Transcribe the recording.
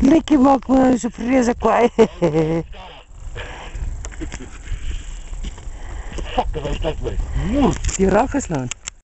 Mickey com my surpresa kwaai. Fuck, hy kyk my. Tirar rak geslaan.